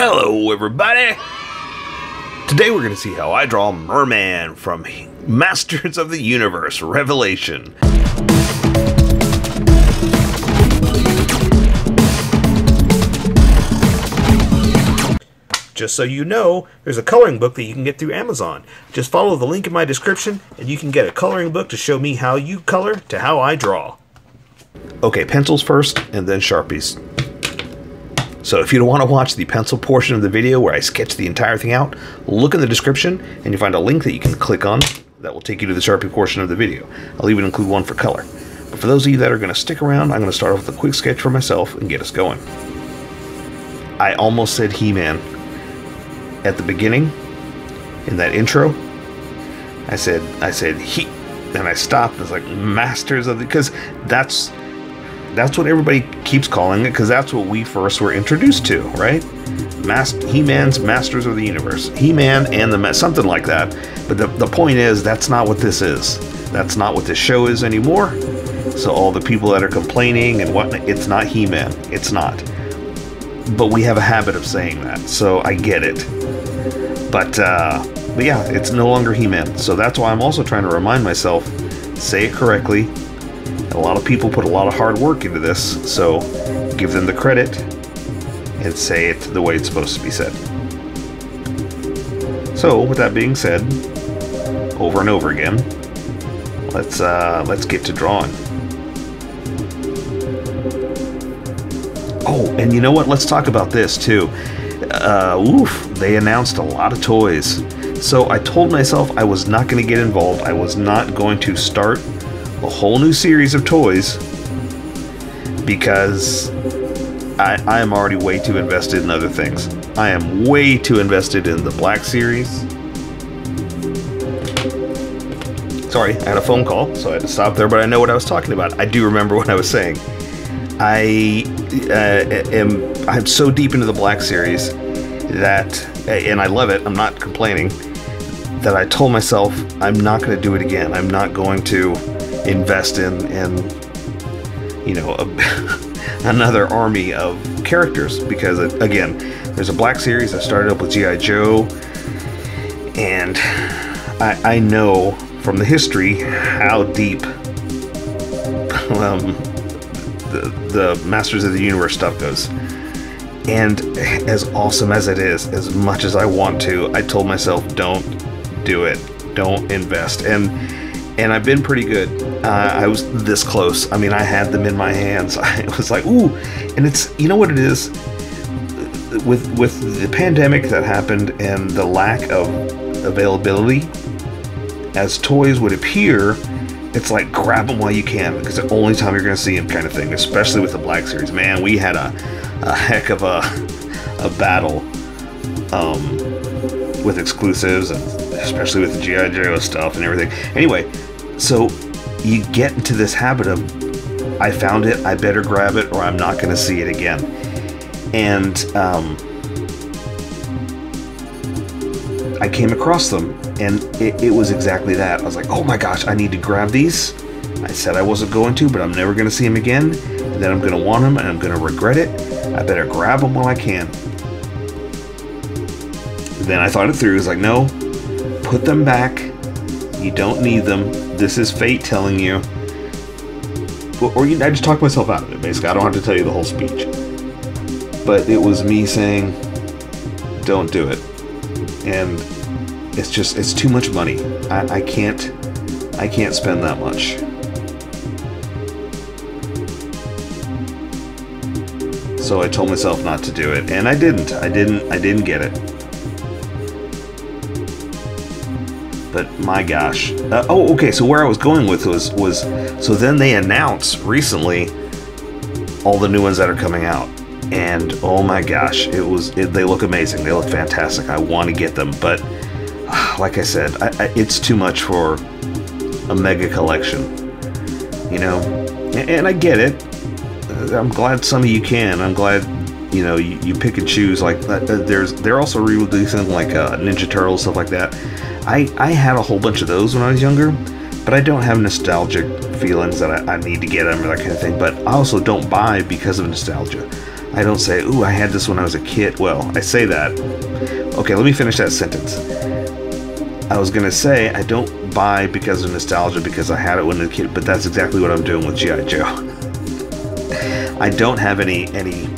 Hello, everybody! Today we're going to see how I draw Merman from Masters of the Universe Revelation. Just so you know, there's a coloring book that you can get through Amazon. Just follow the link in my description and you can get a coloring book to show me how you color to how I draw. Okay, pencils first and then Sharpies. So if you don't want to watch the pencil portion of the video where I sketch the entire thing out, look in the description and you'll find a link that you can click on that will take you to the Sharpie portion of the video. I'll even include one for color. But for those of you that are going to stick around, I'm going to start off with a quick sketch for myself and get us going. I almost said He-Man at the beginning in that intro. I said I said he and I stopped. I was like masters of the because that's that's what everybody keeps calling it because that's what we first were introduced to, right? Mas- He-Man's Masters of the Universe, He-Man and the something like that. But the the point is that's not what this is. That's not what this show is anymore. So all the people that are complaining and whatnot, it's not He-Man. It's not. But we have a habit of saying that, so I get it. But, uh, but yeah, it's no longer He-Man. So that's why I'm also trying to remind myself, say it correctly. A lot of people put a lot of hard work into this, so give them the credit and say it the way it's supposed to be said. So, with that being said, over and over again, let's uh, let's get to drawing. Oh, and you know what? Let's talk about this too. Uh, oof, they announced a lot of toys. So I told myself I was not going to get involved. I was not going to start a whole new series of toys because I, I am already way too invested in other things. I am way too invested in the Black Series. Sorry, I had a phone call, so I had to stop there, but I know what I was talking about. I do remember what I was saying. I uh, am I'm so deep into the Black Series that, and I love it. I'm not complaining. That I told myself I'm not going to do it again. I'm not going to invest in in you know a, another army of characters because uh, again, there's a Black Series. I started up with GI Joe, and I, I know from the history how deep um, the, the Masters of the Universe stuff goes. And as awesome as it is, as much as I want to, I told myself, don't do it. Don't invest. And and I've been pretty good. Uh, I was this close. I mean, I had them in my hands. I was like, ooh. And it's, you know what it is? With, with the pandemic that happened and the lack of availability, as toys would appear, it's like grab them while you can because the only time you're going to see them kind of thing especially with the black series man we had a, a heck of a, a battle um, with exclusives and especially with the gi joe stuff and everything anyway so you get into this habit of i found it i better grab it or i'm not going to see it again and um, I came across them and it, it, was exactly that. I was like, oh my gosh, I need to grab these. I said I wasn't going to, but I'm never going to see them again. And then I'm going to want them and I'm going to regret it. I better grab them while I can. Then I thought it through. I was like, no, put them back. You don't need them. This is fate telling you. Or you, I just talked myself out of it, basically. I don't have to tell you the whole speech. But it was me saying, don't do it and it's just it's too much money. I, I can't I can't spend that much. So I told myself not to do it, and I didn't. I didn't. I didn't get it. But my gosh. Uh, oh, okay. So where I was going with was was so then they announced recently all the new ones that are coming out and oh my gosh, it was it, they look amazing. They look fantastic. I want to get them, but like I said, I, I, it's too much for a mega collection. You know, and, I get it. Uh, I'm glad some of you can. I'm glad you know you, you pick and choose. Like uh, uh there's they're also re-releasing like uh, Ninja Turtles stuff like that. I I had a whole bunch of those when I was younger, but I don't have nostalgic feelings that I, I need to get them or that kind of thing. But I also don't buy because of nostalgia. I don't say, ooh, I had this when I was a kid. Well, I say that. Okay, let me finish that sentence. I was gonna say I don't buy because of nostalgia because I had it when I was a kid, but that's exactly what I'm doing with GI Joe. I don't have any any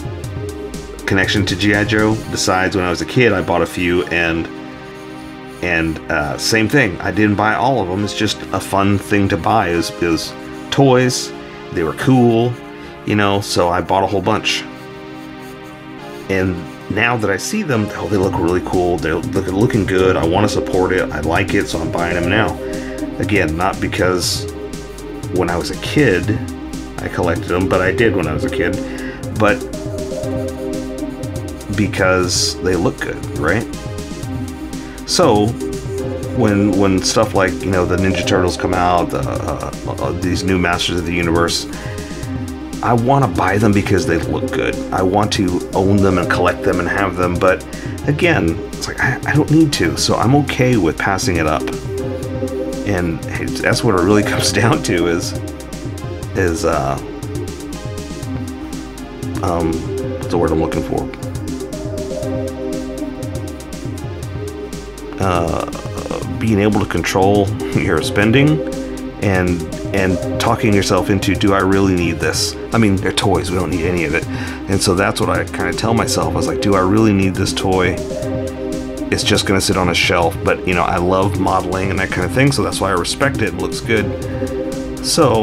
connection to GI Joe besides when I was a kid. I bought a few and and uh, same thing. I didn't buy all of them. It's just a fun thing to buy. It was toys. They were cool, you know. So I bought a whole bunch. And now that I see them, oh, they look really cool. They're looking good. I want to support it. I like it, so I'm buying them now. Again, not because when I was a kid I collected them, but I did when I was a kid. But because they look good, right? So when when stuff like you know the Ninja Turtles come out, uh, uh, these new Masters of the Universe, I want to buy them because they look good. I want to own them and collect them and have them, but again, it's like I, I don't need to, so I'm okay with passing it up. And that's what it really comes down to is is uh um what's the word I'm looking for? Uh, being able to control your spending and and talking yourself into do I really need this? I mean, they're toys, we don't need any of it. And so that's what I kind of tell myself. I was like, do I really need this toy? It's just going to sit on a shelf, but you know, I love modeling and that kind of thing, so that's why I respect it. It looks good. So,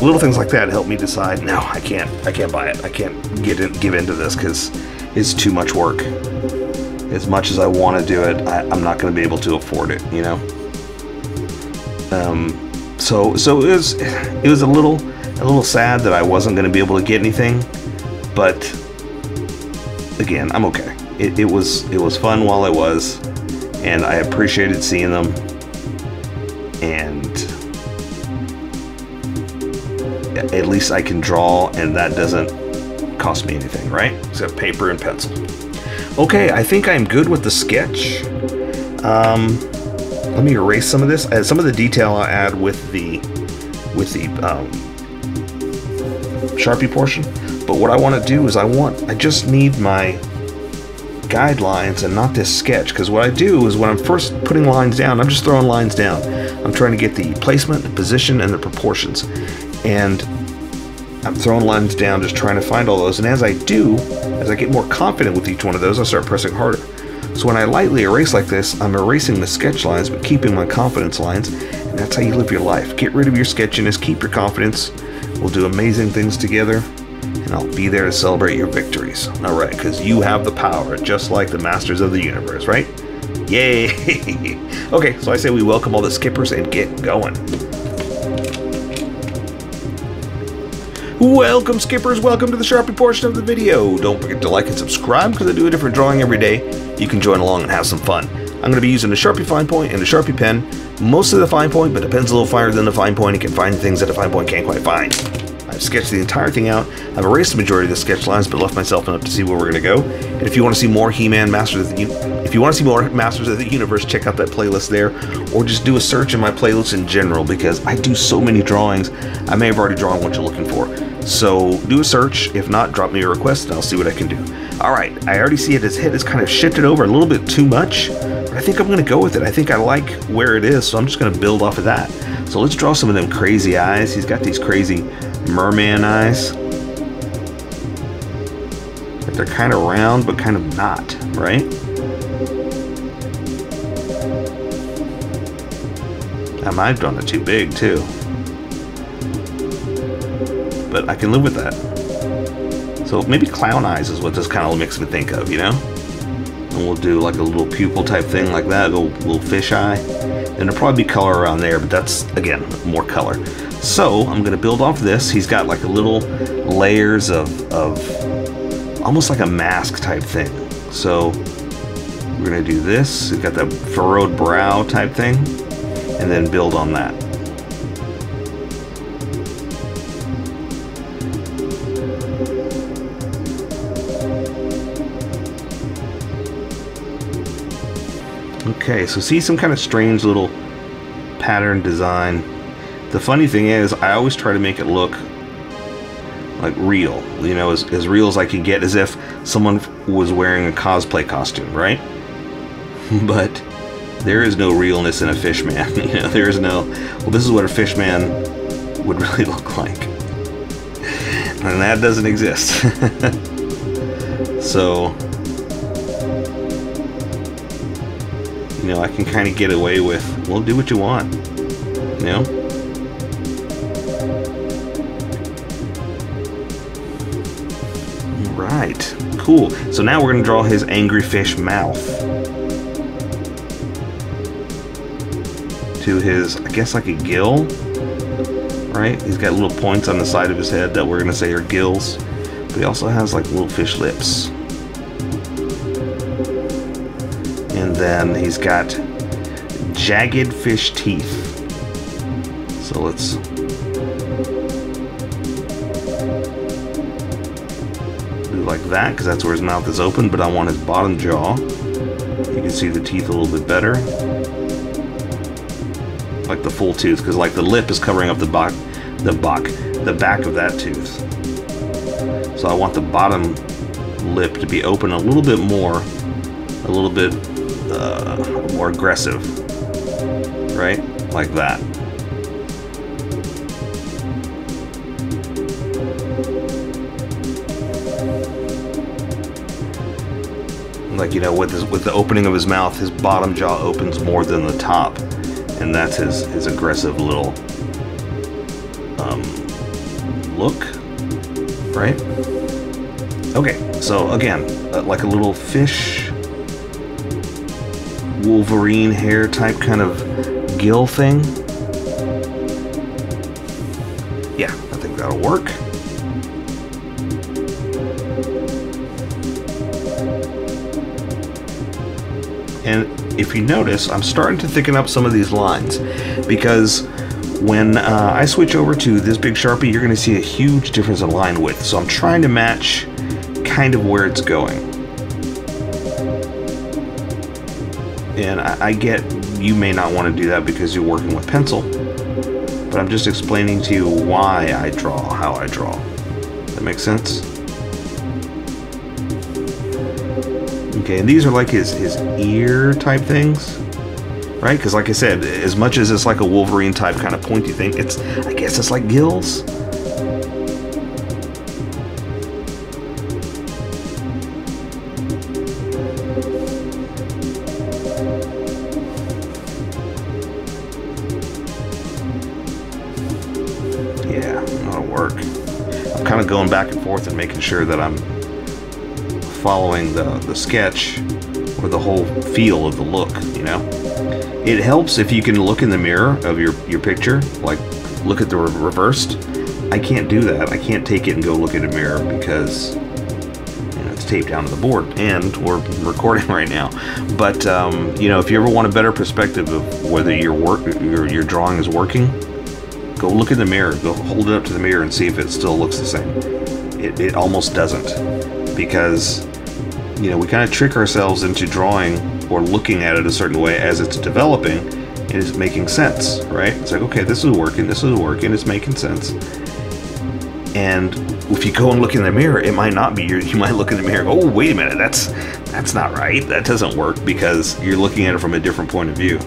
little things like that help me decide, no, I can't I can't buy it. I can't get in, give into this cuz it's too much work. As much as I want to do it, I, I'm not going to be able to afford it, you know. Um, so so it was it was a little a little sad that I wasn't going to be able to get anything, but again, I'm okay. It, it was it was fun while it was, and I appreciated seeing them, and at least I can draw, and that doesn't cost me anything, right? Except paper and pencil. Okay, I think I'm good with the sketch. Um, let me erase some of this. Uh, some of the detail I'll add with the with the um, Sharpie portion. But what I want to do is I want I just need my guidelines and not this sketch because what I do is when I'm first putting lines down, I'm just throwing lines down. I'm trying to get the placement, the position, and the proportions. And I'm throwing lines down, just trying to find all those. And as I do, as I get more confident with each one of those, I start pressing harder. So when I lightly erase like this, I'm erasing the sketch lines but keeping my confidence lines, and that's how you live your life. Get rid of your sketchiness, keep your confidence. We'll do amazing things together, and I'll be there to celebrate your victories. All right, because you have the power, just like the masters of the universe, right? Yay! okay, so I say we welcome all the skippers and get going. Welcome skippers, welcome to the Sharpie portion of the video. Don't forget to like and subscribe because I do a different drawing every day. You can join along and have some fun. I'm going to be using the Sharpie fine point and the Sharpie pen. mostly the fine point, but the pen's a little finer than the fine point. It can find things that the fine point can't quite find. I've sketched the entire thing out. I've erased the majority of the sketch lines, but left myself enough to see where we're going to go. And if you want to see more He-Man Masters of the if you want to see more Masters of the Universe, check out that playlist there, or just do a search in my playlist in general because I do so many drawings. I may have already drawn what you're looking for. So do a search. If not, drop me a request and I'll see what I can do. All right, I already see it. His head is kind of shifted over a little bit too much, but I think I'm going to go with it. I think I like where it is, so I'm just going to build off of that. So let's draw some of them crazy eyes. He's got these crazy merman eyes. They're kind of round, but kind of not, right? I might have drawn it too big, too but I can live with that. So maybe clown eyes is what this kind of makes me think of, you know? And we'll do like a little pupil type thing like that, a little, little fish eye. And there'll probably be color around there, but that's, again, more color. So I'm gonna build off this. He's got like a little layers of, of almost like a mask type thing. So we're gonna do this. We've got the furrowed brow type thing, and then build on that. Okay, so see some kind of strange little pattern design. The funny thing is, I always try to make it look like real, you know, as, as real as I could get, as if someone was wearing a cosplay costume, right? but there is no realness in a fish man. you know, there is no. Well, this is what a fish man would really look like, and that doesn't exist. so, you know, I can kind of get away with, well, do what you want, you know. Right, cool. So now we're gonna draw his angry fish mouth. To his, I guess like a gill, right? He's got little points on the side of his head that we're gonna say are gills, but he also has like little fish lips. Then he's got jagged fish teeth. So let's do like that because that's where his mouth is open, but I want his bottom jaw. You can see the teeth a little bit better. Like the full tooth, because like the lip is covering up the back, the back, the back of that tooth. So I want the bottom lip to be open a little bit more, a little bit uh, more aggressive, right? Like that. like you know with his, with the opening of his mouth his bottom jaw opens more than the top and that's his his aggressive little um, look right okay so again uh, like a little fish wolverine hair type kind of gill thing yeah I think that'll work And if you notice, I'm starting to thicken up some of these lines because when uh, I switch over to this big Sharpie, you're going to see a huge difference in line width. So I'm trying to match kind of where it's going. And I, I get you may not want to do that because you're working with pencil, but I'm just explaining to you why I draw how I draw. That makes sense? Okay, and these are like his, his ear type things, right? Because like I said, as much as it's like a Wolverine type kind of pointy thing, it's, I guess it's like gills. Back and forth and making sure that I'm following the, the sketch or the whole feel of the look, you know? It helps if you can look in the mirror of your, your picture, like look at the re reversed. I can't do that. I can't take it and go look at a mirror because you know, it's taped down to the board and we're recording right now. But, um, you know, if you ever want a better perspective of whether your work, your, your drawing is working, go look in the mirror, go hold it up to the mirror and see if it still looks the same. It, it almost doesn't because you know, we kind of trick ourselves into drawing or looking at it a certain way as it's developing and it's making sense, right? It's like, okay, this is working, this is working, it's making sense. And if you go and look in the mirror, it might not be. You might look in the mirror, oh, wait a minute, that's that's not right. That doesn't work because you're looking at it from a different point of view.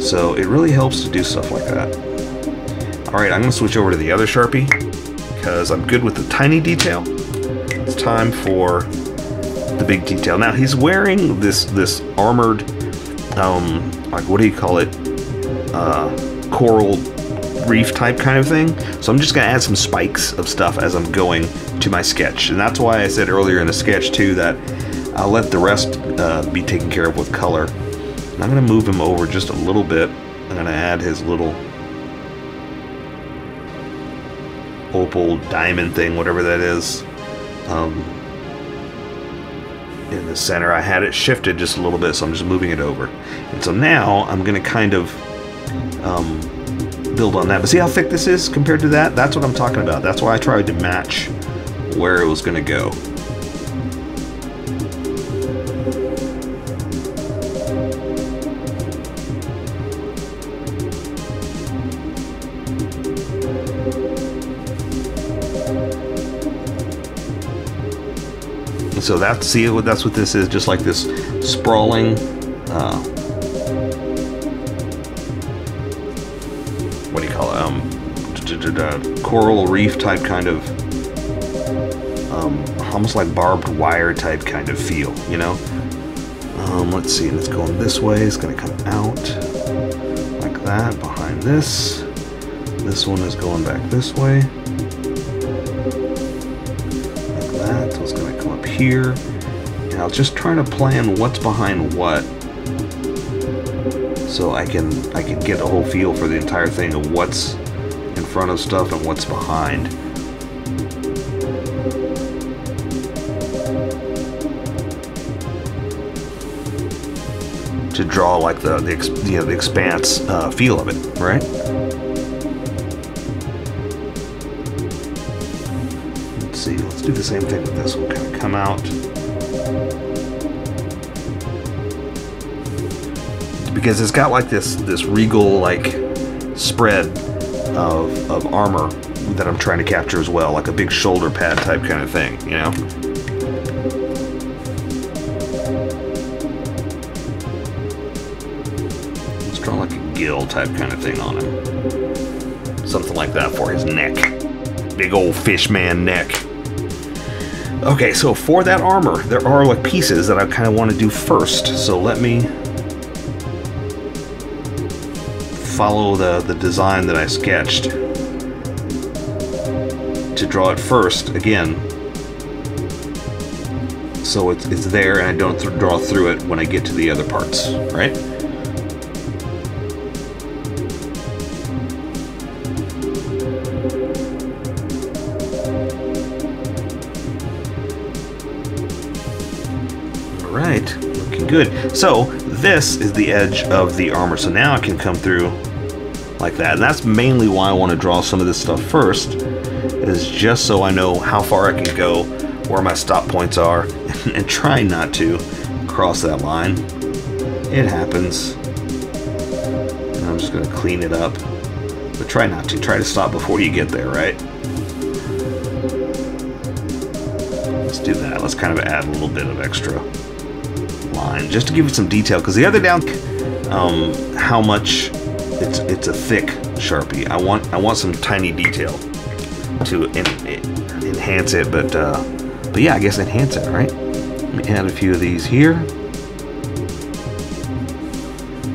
So it really helps to do stuff like that. All right, I'm gonna switch over to the other Sharpie because I'm good with the tiny detail. It's time for the big detail. Now he's wearing this this armored, um, like what do you call it, uh, coral reef type kind of thing. So I'm just gonna add some spikes of stuff as I'm going to my sketch, and that's why I said earlier in the sketch too that I'll let the rest uh, be taken care of with color. And I'm gonna move him over just a little bit. I'm gonna add his little opal diamond thing, whatever that is. Um, in the center. I had it shifted just a little bit, so I'm just moving it over. And so now I'm going to kind of um, build on that. But see how thick this is compared to that? That's what I'm talking about. That's why I tried to match where it was going to go. So that's see what that's what this is, just like this sprawling. Uh, what do you call it? Um, coral reef type kind of, um, almost like barbed wire type kind of feel, you know. Um, let's see, and it's going this way. It's going to come out like that behind this. This one is going back this way. Here. Was just trying to plan what's behind what. So I can I can get a whole feel for the entire thing of what's in front of stuff and what's behind. To draw like the, the you know the expanse uh, feel of it, right? Do the same thing with this. We'll kind of come out. Because it's got like this this regal like spread of, of armor that I'm trying to capture as well, like a big shoulder pad type kind of thing, you know? Let's draw like a gill type kind of thing on him. Something like that for his neck. Big old fish man neck. Okay, so for that armor, there are like pieces that I kind of want to do first. So let me follow the, the design that I sketched to draw it first again. So it's, it's there and I don't th draw through it when I get to the other parts, right? right, good. So this is the edge of the armor. So now I can come through like that. And that's mainly why I want to draw some of this stuff first, is just so I know how far I can go, where my stop points are, and try not to cross that line. It happens. And I'm just going to clean it up. But try not to. Try to stop before you get there, right? Let's do that. Let's kind of add a little bit of extra line just to give you some detail because the other down um, how much it's it's a thick sharpie. I want I want some tiny detail to en enhance it but uh, but yeah I guess enhance it right? Let me add a few of these here.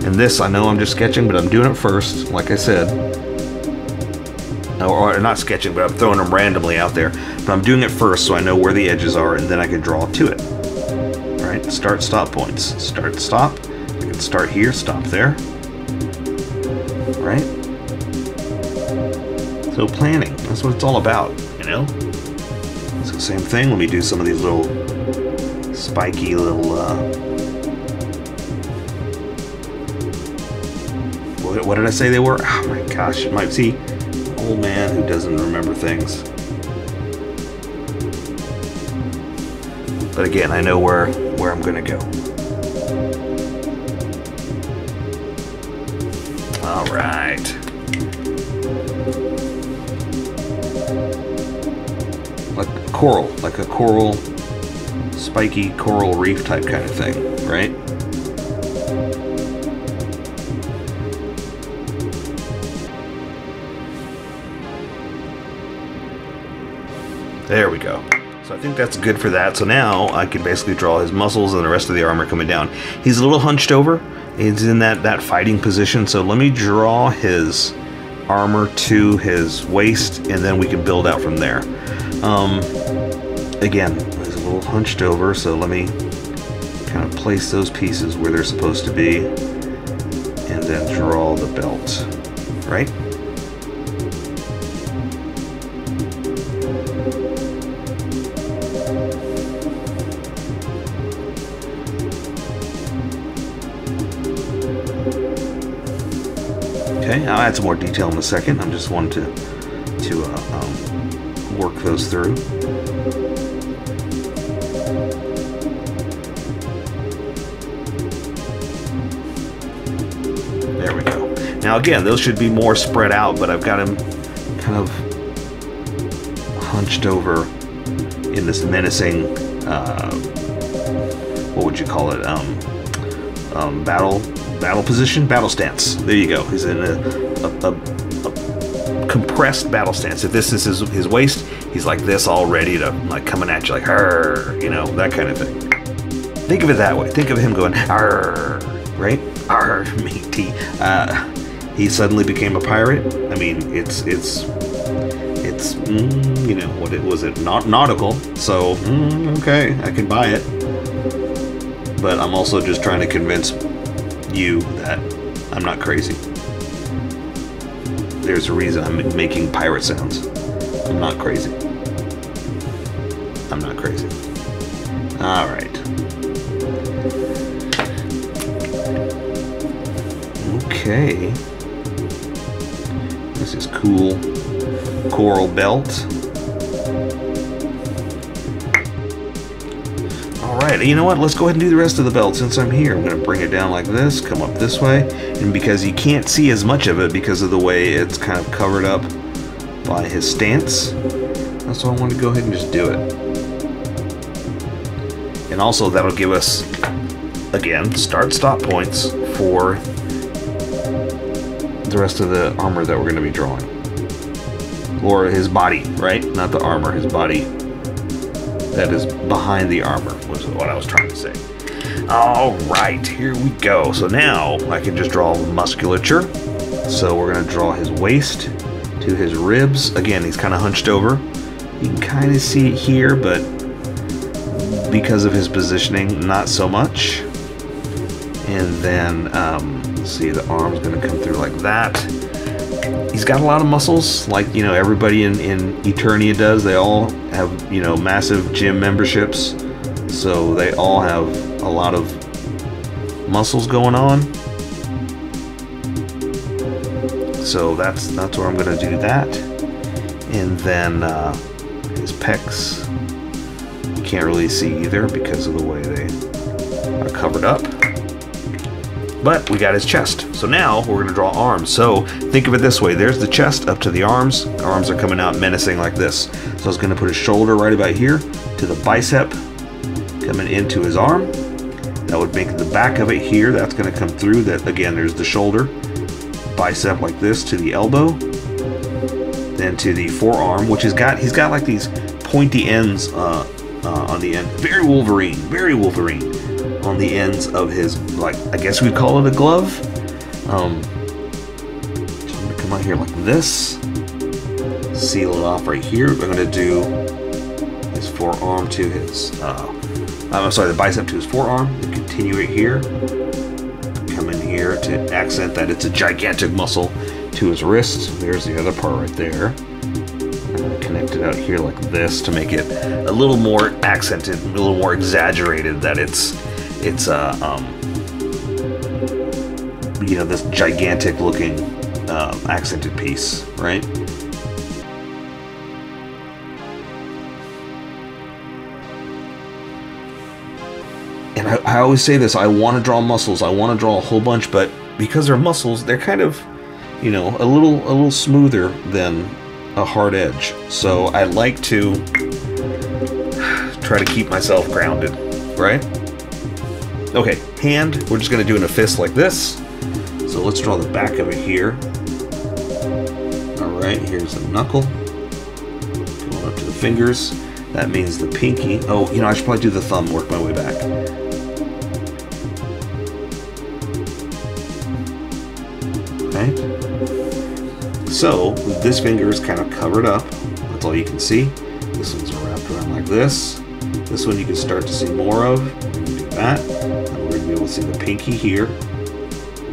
And this I know I'm just sketching but I'm doing it first like I said. Or, or not sketching but I'm throwing them randomly out there. But I'm doing it first so I know where the edges are and then I can draw to it? Start, stop points. Start, stop. I can start here, stop there. Right? So planning, that's what it's all about, you know? So same thing, let me do some of these little spiky little, uh, what, did I say they were? Oh my gosh, you might see old man who doesn't remember things. But again, I know where, where I'm gonna go. All right. Like coral, like a coral, spiky coral reef type kind of thing, right? There we go. I think that's good for that. So now I can basically draw his muscles and the rest of the armor coming down. He's a little hunched over. He's in that, that fighting position. So let me draw his armor to his waist and then we can build out from there. Um, again, he's a little hunched over. So let me kind of place those pieces where they're supposed to be and then draw the belt, right? Add some more detail in a second. I'm just wanting to to uh, um, work those through. There we go. Now again, those should be more spread out, but I've got him kind of hunched over in this menacing uh, what would you call it? Um, um, battle battle position, battle stance. There you go. He's in a, a, a, a compressed battle stance. If this is his, his waist, he's like this, all ready to like coming at you, like her, you know, that kind of thing. Think of it that way. Think of him going arr, right? Arr, matey. Uh, he suddenly became a pirate. I mean, it's it's it's mm, you know what it was it not nautical. So mm, okay, I can buy it. But I'm also just trying to convince you that I'm not crazy. There's a reason I'm making pirate sounds. I'm not crazy. I'm not crazy. All right. Okay. This is cool. Coral belt. Alright, you know what? Let's go ahead and do the rest of the belt since I'm here. I'm going to bring it down like this, come up this way, and because you can't see as much of it because of the way it's kind of covered up by his stance, that's why I want to go ahead and just do it. And also that'll give us, again, start-stop points for the rest of the armor that we're going to be drawing. Or his body, right? Not the armor, his body that is behind the armor, was what I was trying to say. All right, here we go. So now I can just draw musculature. So we're to draw his waist to his ribs. Again, he's kind of hunched over. You can kind of see it here, but because of his positioning, not so much. And then, um, see, the arm's to come through like that. He's got a lot of muscles, like, you know, everybody in, in Eternia does. They all have, you know, massive gym memberships. So they all have a lot of muscles going on. So that's that's where I'm to do that. And then uh, his pecs, you can't really see either because of the way they are covered up. But we got his chest. So now we're to draw arms. So think of it this way. There's the chest up to the arms. Arms are coming out menacing like this. So I was to put his shoulder right about here to the bicep coming into his arm. That would make the back of it here. That's going to come through. That Again, there's the shoulder. Bicep like this to the elbow. Then to the forearm, which has got, he's got like these pointy ends uh, uh, on the end. Very Wolverine. Very Wolverine on the ends of his, like, I guess we'd call it a glove. Um, I'm gonna come out here like this, seal it off right here. We're gonna do his forearm to his, uh, I'm sorry, the bicep to his forearm, and continue it here. Come in here to accent that it's a gigantic muscle to his wrist. There's the other part right there. Connect it out here like this to make it a little more accented, a little more exaggerated that it's it's a um, you know this gigantic looking um, accented piece, right? I, always say this: I want to draw muscles. I want to draw a whole bunch, but because they're muscles, they're kind of, you know, a little a little smoother than a hard edge. So I like to try to keep myself grounded, right? Okay, hand, we're just to do in a fist like this. So let's draw the back of it here. Alright, here's the knuckle. Going up to the fingers. That means the pinky. Oh, you know, I should probably do the thumb, work my way back. So, this finger is kind of covered up. That's all you can see. This one's wrapped around like this. This one you can start to see more of. To do that. And we're going to be able to see the pinky here.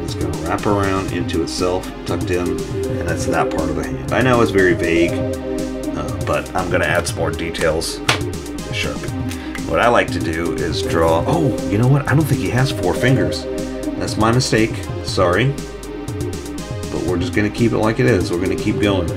It's going to wrap around into itself, tucked in, and that's that part of the hand. I know it's very vague, uh, but I'm going to add some more details with Sharpie. What I like to do is draw... Oh, you know what? I don't think he has four fingers. That's my mistake. Sorry. Going to keep it like it is. We're going to keep going.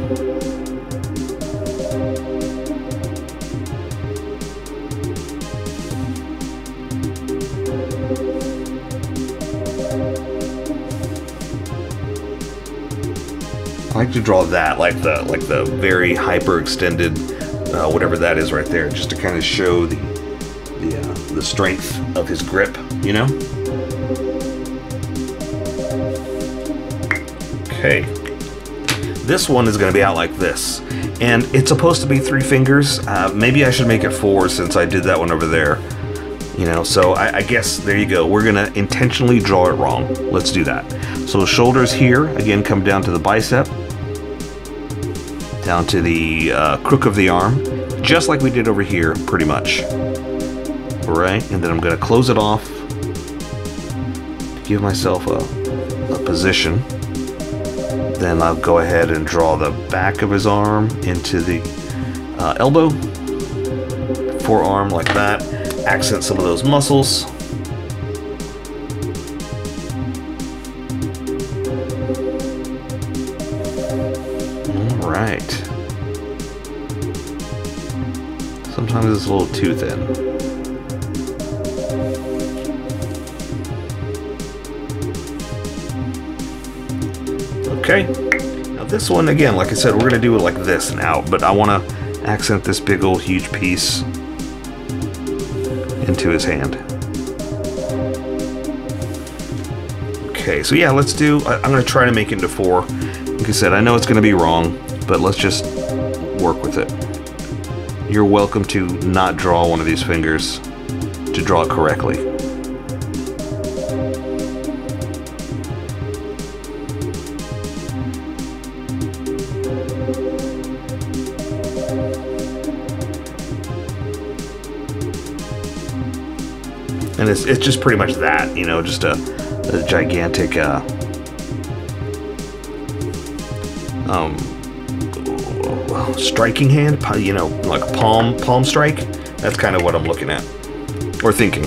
I like to draw that, like the like the very hyper extended, uh, whatever that is right there, just to kind of show the the strength of his grip, you know? Okay. This one is going to be out like this. And it's supposed to be three fingers. Uh, maybe I should make it four since I did that one over there. You know, so I, I guess there you go. We're going to intentionally draw it wrong. Let's do that. So shoulders here, again, come down to the bicep. Down to the uh, crook of the arm. Just like we did over here, pretty much. All right, and then I'm going to close it off. Give myself a, a position. Then I'll go ahead and draw the back of his arm into the uh, elbow, forearm like that, accent some of those muscles. All right. Sometimes it's a little too thin. Okay. Now this one, again, like I said, we're going to do it like this now, but I want to accent this big old huge piece into his hand. Okay, so yeah, let's do, I, going to try to make it into four. Like I said, I know it's going to be wrong, but let's just work with it. You're welcome to not draw one of these fingers to draw it correctly. It's, it's just pretty much that, you know, just a, a gigantic uh, um, striking hand, you know, like palm palm strike. That's kind of what I'm looking at or thinking.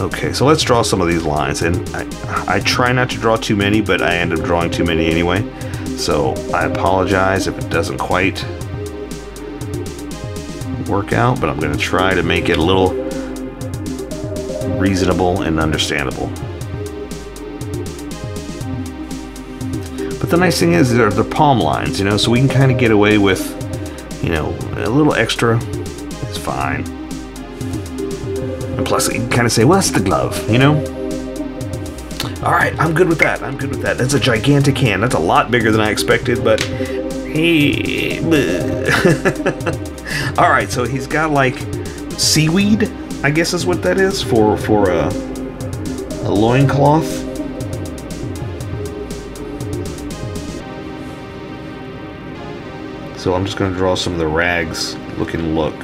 Okay, so let's draw some of these lines, and I, I try not to draw too many, but I end up drawing too many anyway. So I apologize if it doesn't quite work out, but I'm going to try to make it a little reasonable and understandable. But the nice thing is, they're the palm lines, you know, so we can kind of get away with, you know, a little extra. It's fine. And plus, you can kind of say, well, that's the glove, you know? All right, I'm good with that. I'm good with that. That's a gigantic hand. That's a lot bigger than I expected, but hey. All right, so he's got like seaweed, I guess is what that is for for a a loincloth. So I'm just going to draw some of the rags looking look.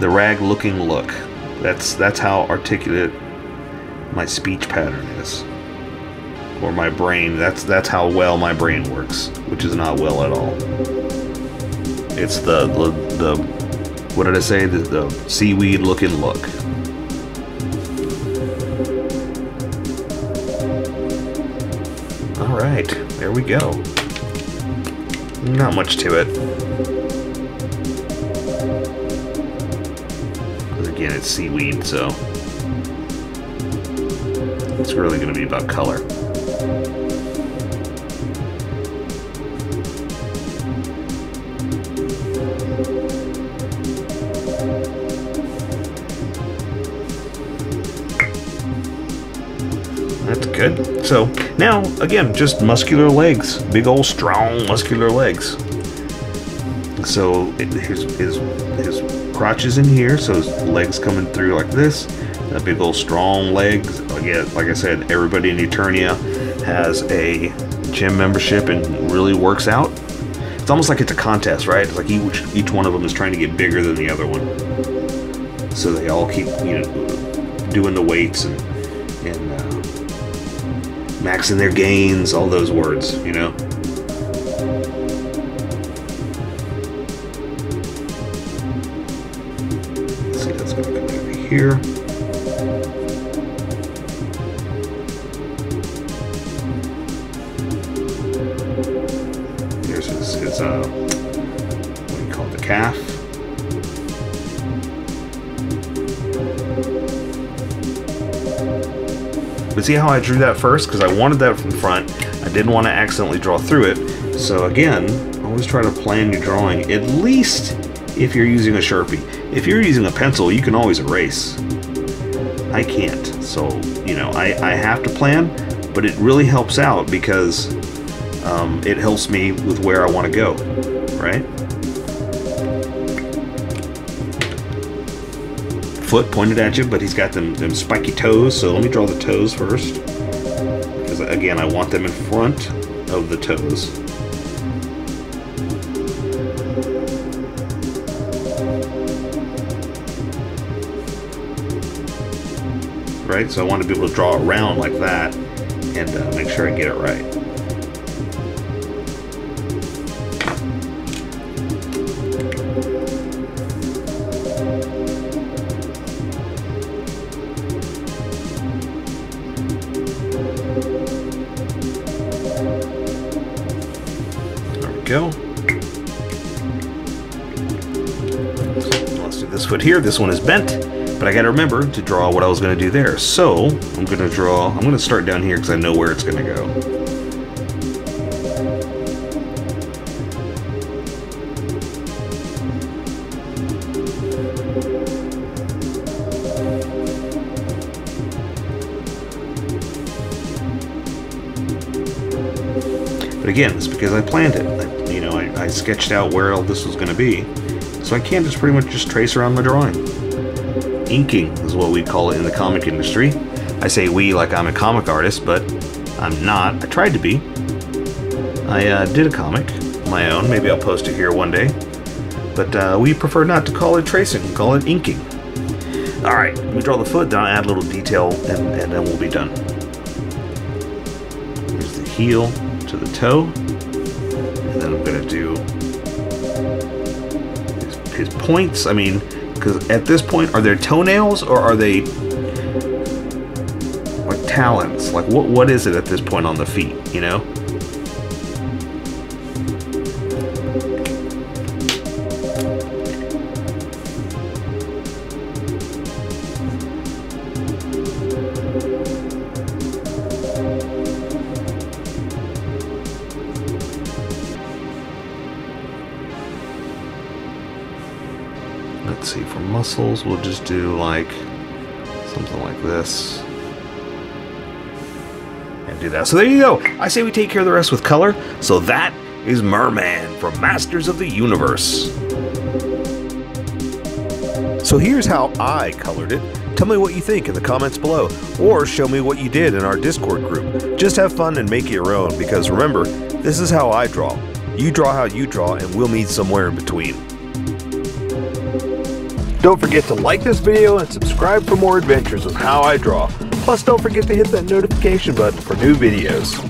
The rag looking look. That's that's how articulate my speech pattern is. Or my brain. That's that's how well my brain works, which is not well at all. It's the, the, the what did I say? The, the seaweed looking look. All right, there we go. Not much to it. Again, it's seaweed, so it's really going to be about color. So now, again, just muscular legs. Big old strong muscular legs. So it, his, his, his crotch is in here, so his legs coming through like this. That big old strong legs. Again, like I said, everybody in Eternia has a gym membership and really works out. It's almost like it's a contest, right? It's like each, each one of them is trying to get bigger than the other one. So they all keep, you know, doing the weights and, maxing their gains, all those words, you know? Let's see, that's to come over here. See how I drew that first? Because I wanted that from front. I didn't want to accidentally draw through it. So again, always try to plan your drawing, at least if you're using a Sharpie. If you're using a pencil, you can always erase. I can't, so, you know, I, I have to plan, but it really helps out because um, it helps me with where I want to go, right? Foot pointed at you, but he's got them, them spiky toes, so let me draw the toes first. Because, again, I want them in front of the toes. Right, so I want to be able to draw around like that and uh, make sure I get it right. Foot here. This one is bent, but I got to remember to draw what I was to do there. So I'm to draw, I'm to start down here because I know where it's to go. But again, it's because I planned it. I, you know, I, I sketched out where all this was going to be. So I can't just pretty much just trace around my drawing. Inking is what we call it in the comic industry. I say we like I'm a comic artist, but I'm not. I tried to be. I uh, did a comic, my own. Maybe I'll post it here one day. But uh, we prefer not to call it tracing, we call it inking. All right, let me draw the foot, then I'll add a little detail, and, and then we'll be done. Here's the heel, to the toe. His, points. I mean, because at this point, are there toenails or are they like talons? Like, what what is it at this point on the feet, you know? We'll just do like something like this. And do that. So there you go. I say we take care of the rest with color. So that is Merman from Masters of the Universe. So here's how I colored it. Tell me what you think in the comments below, or show me what you did in our Discord group. Just have fun and make it your own, because remember, this is how I draw. You draw how you draw, and we'll meet somewhere in between. Don't forget to like this video and subscribe for more adventures of how I draw. Plus don't forget to hit that notification button for new videos.